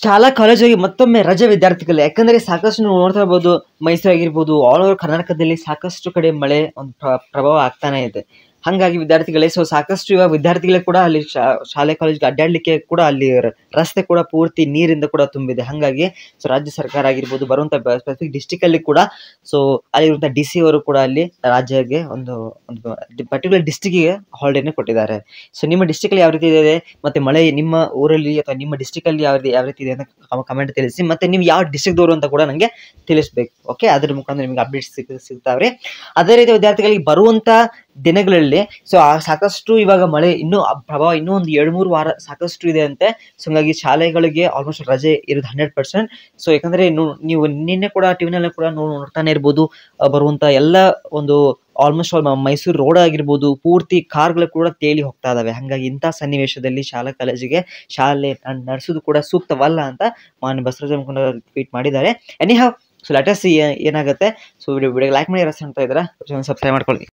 ಶಾಲಾ ಕಾಲೇಜಿಗೆ ಮತ್ತೊಮ್ಮೆ ರಜೆ ವಿದ್ಯಾರ್ಥಿಗಳು. ಯಾಕಂದ್ರೆ ಸಾಕಷ್ಟು ನೀವು ನೋಡ್ತಾ ಇರ್ಬೋದು ಮೈಸೂರು ಆಗಿರ್ಬೋದು ಆಲ್ ಓವರ್ ಕರ್ನಾಟಕದಲ್ಲಿ ಸಾಕಷ್ಟು ಕಡೆ ಮಳೆ ಒಂದು ಪ್ರ- ಪ್ರಭಾವ ಆಗ್ತಾನೆ ಇದೆ. ಹಂಗಾಗಿ ವಿದ್ಯಾರ್ಥಿಗಳೇ ಸೊ ಸಾಕಷ್ಟು ಇವಾಗ ವಿದ್ಯಾರ್ಥಿಗಳೇ ಕೂಡ ಅಲ್ಲಿ ಶಾಲೆ ಕಾಲೇಜ್ಗೆ ಅಡ್ಡಾಡ್ಲಿಕ್ಕೆ ಕೂಡ ಅಲ್ಲಿ ರಸ್ತೆ ಕೂಡ ಪೂರ್ತಿ ನೀರಿಂದ ಕೂಡ ತುಂಬಿದೆ. ಹಾಗಾಗಿ ಸೊ ರಾಜ್ಯ ಸರ್ಕಾರ ಆಗಿರ್ಬೋದು, ಬರುವಂತ ಸ್ಪೆಸಿಫಿಕ್ ಡಿಸ್ಟಿಕ್ ಅಲ್ಲಿ ಕೂಡ ಸೊ ಅಲ್ಲಿರುವಂತ ಡಿ ಸಿ ಅವರು ಕೂಡ ಅಲ್ಲಿ ರಾಜ್ಯಕ್ಕೆ ಒಂದು ಒಂದು ಪರ್ಟಿಕ್ಯುಲರ್ ಡಿಸ್ಟಿಕ್ಗೆ ಹಾಲಿಡೇನೆ ಕೊಟ್ಟಿದ್ದಾರೆ. ಸೊ ನಿಮ್ಮ ಡಿಸ್ಟಿಕ್ ಅಲ್ಲಿ ಯಾವ ರೀತಿ ಇದೆ? ಮತ್ತೆ ಮಳೆ ನಿಮ್ಮ ಊರಲ್ಲಿ ಅಥವಾ ನಿಮ್ಮ ಡಿಸ್ಟಿಕ್ ಅಲ್ಲಿ ಯಾವ ರೀತಿ ಯಾವ ರೀತಿ ಇದೆ ಅಂತ ಕಮೆಂಟ್ ತಿಳಿಸಿ. ಮತ್ತೆ ನೀವು ಯಾವ ಡಿಸ್ಟಿಕ್ ದವರು ಅಂತ ಕೂಡ ನನಗೆ ತಿಳಿಸ್ಬೇಕು. ಓಕೆ ಅದ್ರ ಮುಖಾಂತರ ನಿಮಗೆ ಅಪ್ಡೇಟ್ ಸಿಗ್ ಸಿಗ್ತಾವ್ರಿ. ಅದೇ ರೀತಿ ವಿದ್ಯಾರ್ಥಿಗಳಿಗೆ ಬರುವಂತ ದಿನಗಳಲ್ಲಿ ಸೊ ಸಾಕಷ್ಟು ಇವಾಗ ಮಳೆ ಇನ್ನೂ ಪ್ರಭಾವ ಇನ್ನೂ ಒಂದು ಎರಡು ಮೂರು ವಾರ ಸಾಕಷ್ಟು ಇದೆ ಅಂತೆ. ಸೊ ಹಂಗಾಗಿ ಶಾಲೆಗಳಿಗೆ ಆಲ್ಮೋಸ್ಟ್ ರಜೆ ಇರೋದು ಹಂಡ್ರೆಡ್ ಪರ್ಸೆಂಟ್ ಸೊ ಯಾಕಂದ್ರೆ ನೀವು ನಿನ್ನೆ ಕೂಡ ಟಿವಿನಲ್ಲಿ ಕೂಡ ನೋ- ನೋಡ್ತಾನೆ ಇರ್ಬೋದು ಬರುವಂತ ಎಲ್ಲ ಒಂದು ಆಲ್ಮೋಸ್ಟ್ ಆಲ್ ಮೈಸೂರು ರೋಡ್ ಆಗಿರ್ಬೋದು, ಪೂರ್ತಿ ಕಾರ್ಗಳು ಕೂಡ ತೇಲಿ ಹೋಗ್ತಾ ಇದಾವೆ. ಹಾಗಾಗಿ ಇಂಥ ಸನ್ನಿವೇಶದಲ್ಲಿ ಶಾಲಾ, ಕಾಲೇಜಿಗೆ ಶಾಲೆ ನಡೆಸೋದು ಕೂಡ ಸೂಕ್ತವಲ್ಲ ಅಂತ ಮಾನ್ಯ ಬಸವರಾಜ ಟ್ವೀಟ್ ಮಾಡಿದ್ದಾರೆ. ಎನಿ ಹಾವ್ ಸೊ ಲೆಟಸ್ ಏನಾಗುತ್ತೆ. ಸೊ ವಿಡಿಯೋ ವಿಡಿಯೋ ಲೈಕ್ ಮಾಡಿ ರಸ ಅಂತ ಇದ್ರೆ ಸಬ್ಸ್ಕ್ರೈಬ್ ಮಾಡ್ಕೊಳ್ಳಿ.